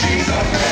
She's a man.